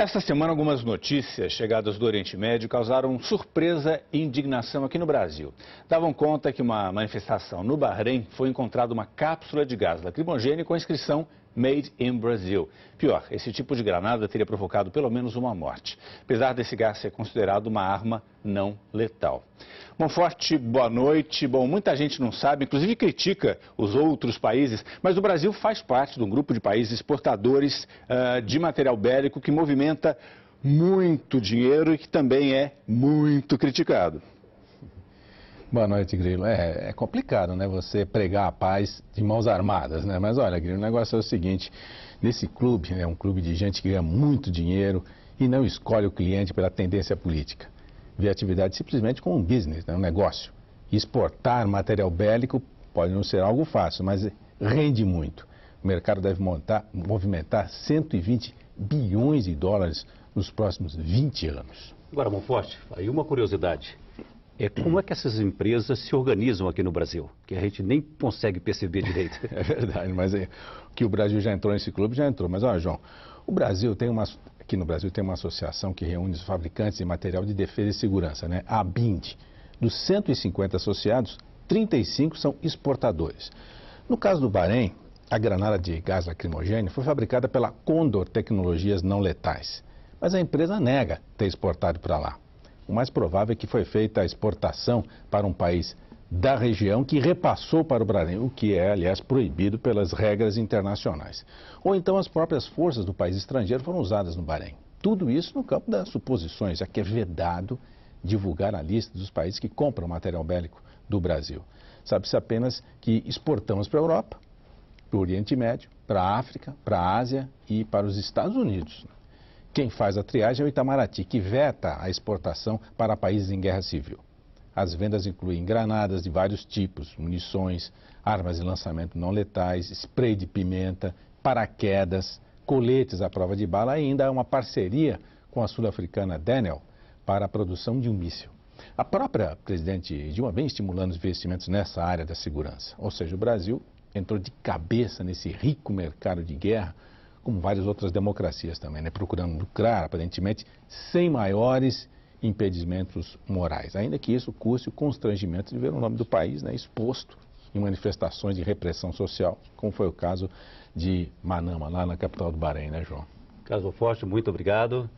Esta semana, algumas notícias chegadas do Oriente Médio causaram surpresa e indignação aqui no Brasil. Davam conta que uma manifestação no Bahrein foi encontrada uma cápsula de gás lacrimogêneo com a inscrição Made in Brazil. Pior, esse tipo de granada teria provocado pelo menos uma morte, apesar desse gás ser considerado uma arma não letal. Bom, forte boa noite. Bom, muita gente não sabe, inclusive critica os outros países, mas o Brasil faz parte de um grupo de países exportadores uh, de material bélico que movimenta muito dinheiro e que também é muito criticado. Boa noite, Grilo. É, é, complicado, né? Você pregar a paz de mãos armadas, né? Mas olha, Grilo, o negócio é o seguinte: nesse clube, né, um clube de gente que ganha muito dinheiro e não escolhe o cliente pela tendência política. Vê a atividade simplesmente como um business, né? um negócio. Exportar material bélico pode não ser algo fácil, mas rende muito. O mercado deve montar, movimentar 120 bilhões de dólares nos próximos 20 anos. Agora, Monforte, aí uma curiosidade é como é que essas empresas se organizam aqui no Brasil, que a gente nem consegue perceber direito. é verdade, mas é, que o Brasil já entrou nesse clube, já entrou. Mas olha, João, o Brasil tem uma, aqui no Brasil tem uma associação que reúne os fabricantes de material de defesa e segurança, né? a BIND. Dos 150 associados, 35 são exportadores. No caso do Bahrein, a granada de gás lacrimogêneo foi fabricada pela Condor Tecnologias Não Letais. Mas a empresa nega ter exportado para lá. O mais provável é que foi feita a exportação para um país da região que repassou para o Brasil, o que é, aliás, proibido pelas regras internacionais. Ou então as próprias forças do país estrangeiro foram usadas no Bahrein. Tudo isso no campo das suposições, já que é vedado divulgar a lista dos países que compram material bélico do Brasil. Sabe-se apenas que exportamos para a Europa, para o Oriente Médio, para a África, para a Ásia e para os Estados Unidos. Quem faz a triagem é o Itamaraty, que veta a exportação para países em guerra civil. As vendas incluem granadas de vários tipos, munições, armas de lançamento não letais, spray de pimenta, paraquedas, coletes à prova de bala ainda há uma parceria com a sul-africana Daniel para a produção de um míssil. A própria presidente Dilma vem estimulando os investimentos nessa área da segurança. Ou seja, o Brasil entrou de cabeça nesse rico mercado de guerra como várias outras democracias também, né? procurando lucrar, aparentemente, sem maiores impedimentos morais. Ainda que isso custe o constrangimento de ver o nome do país né, exposto em manifestações de repressão social, como foi o caso de Manama, lá na capital do Bahrein, né, João? Caso Forte, muito obrigado.